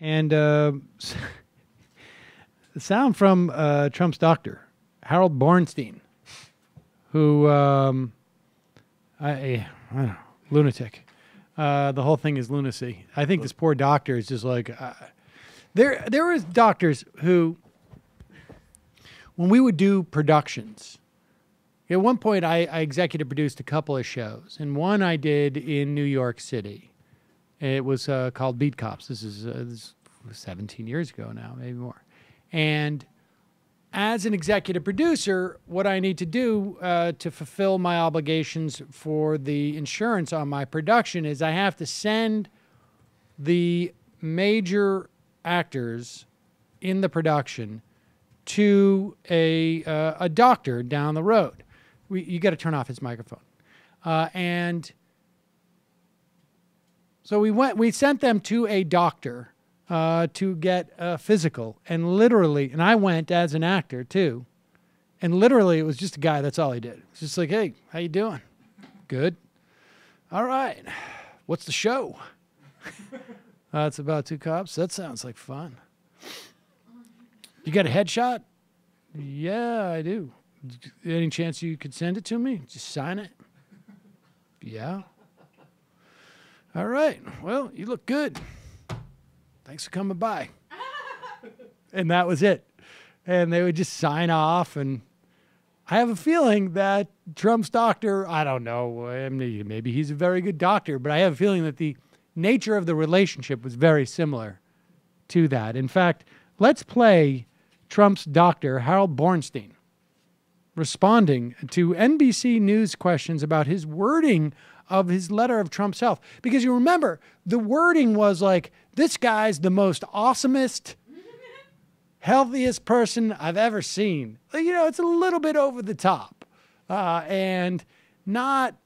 And uh, the sound from uh, Trump's doctor, Harold Bornstein, who, um, I, I know, lunatic. Uh, the whole thing is lunacy. I think this poor doctor is just like, uh, there. There was doctors who, when we would do productions, at one point I, I executive produced a couple of shows, and one I did in New York City. It was uh, called Beat Cops. This is, uh, this was 17 years ago now, maybe more. And as an executive producer, what I need to do uh, to fulfill my obligations for the insurance on my production is I have to send the major actors in the production to a uh, a doctor down the road. We, you got to turn off his microphone, uh, and so we went. We sent them to a doctor uh, to get a physical, and literally, and I went as an actor too, and literally, it was just a guy. That's all he did. It's just like, hey, how you doing? Good. All right. What's the show? Uh, it's about two cops. That sounds like fun. You got a headshot? Yeah, I do. Any chance you could send it to me? Just sign it. Yeah. All right. Well, you look good. Thanks for coming by. and that was it. And they would just sign off. And I have a feeling that Trump's doctor, I don't know, maybe he's a very good doctor, but I have a feeling that the nature of the relationship was very similar to that. In fact, let's play Trump's doctor, Harold Bornstein, responding to NBC News questions about his wording of his letter of Trump's health. Because you remember, the wording was like, this guy's the most awesomest, healthiest person I've ever seen. You know, it's a little bit over the top uh, and not,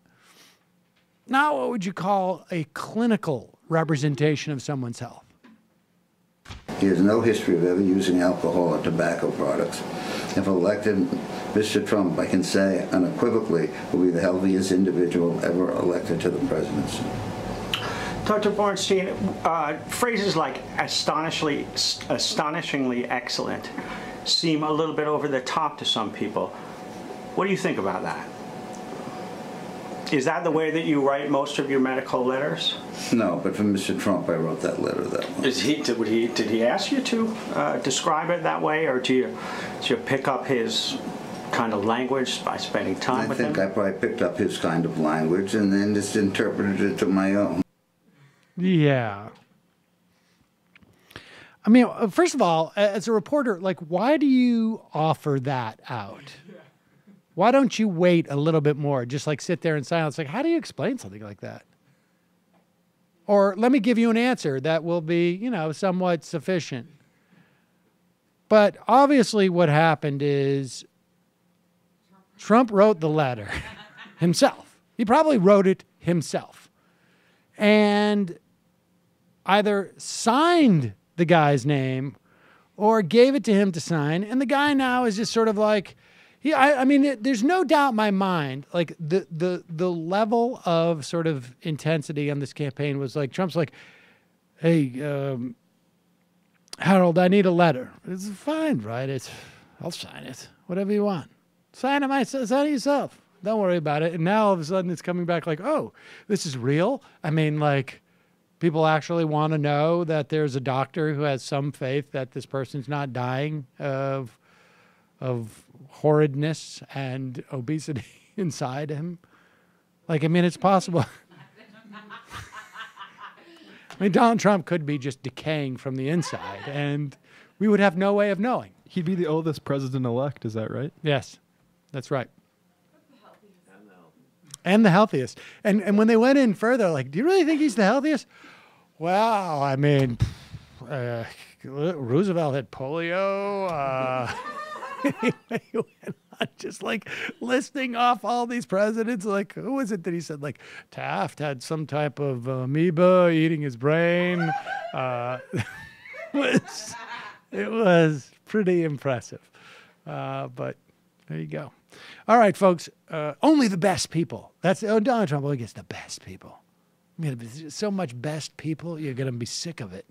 not what would you call a clinical representation of someone's health. He has no history of ever using alcohol or tobacco products. If elected, Mr. Trump, I can say unequivocally, will be the healthiest individual ever elected to the presidency. Dr. Bornstein, uh, phrases like astonishingly, astonishingly excellent seem a little bit over the top to some people. What do you think about that? Is that the way that you write most of your medical letters? No, but for Mr. Trump, I wrote that letter that way. Is he did, would he did he ask you to uh, describe it that way, or do you do you pick up his kind of language by spending time I with think him? I probably picked up his kind of language and then just interpreted it to my own. Yeah. I mean, uh, first of all, as a reporter, like, why do you offer that out? Why don't you wait a little bit more? Just like sit there in silence. Like, how do you explain something like that? Or let me give you an answer that will be, you know, somewhat sufficient. But obviously, what happened is Trump wrote the letter himself. He probably wrote it himself. And either signed the guy's name or gave it to him to sign. And the guy now is just sort of like, he, I, I mean, it, there's no doubt in my mind, like the, the, the level of sort of intensity on this campaign was like, Trump's like, hey, um, Harold, I need a letter. It's fine, right? It's, I'll sign it, whatever you want. Sign it myself, sign it yourself. Don't worry about it. And now all of a sudden it's coming back like, oh, this is real. I mean, like, people actually want to know that there's a doctor who has some faith that this person's not dying of of horridness and obesity inside him. Like, I mean, it's possible. I mean, Donald Trump could be just decaying from the inside, and we would have no way of knowing. He'd be the oldest president elect, is that right? Yes, that's right. And the healthiest. And and when they went in further, like, do you really think he's the healthiest? Well, I mean, uh, Roosevelt had polio. Uh, he went on just like listing off all these presidents. Like, who was it that he said? Like, Taft had some type of amoeba eating his brain. Uh, it, was, it was pretty impressive. Uh, but there you go. All right, folks. Uh, only the best people. That's oh, Donald Trump only gets the best people. Gonna be so much best people. You're gonna be sick of it.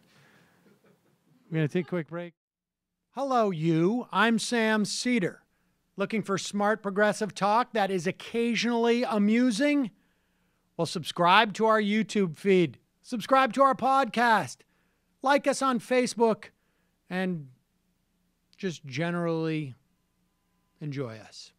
We're gonna take a quick break. Hello, you. I'm Sam Seder. Looking for smart progressive talk that is occasionally amusing? Well, subscribe to our YouTube feed, subscribe to our podcast, like us on Facebook, and just generally enjoy us.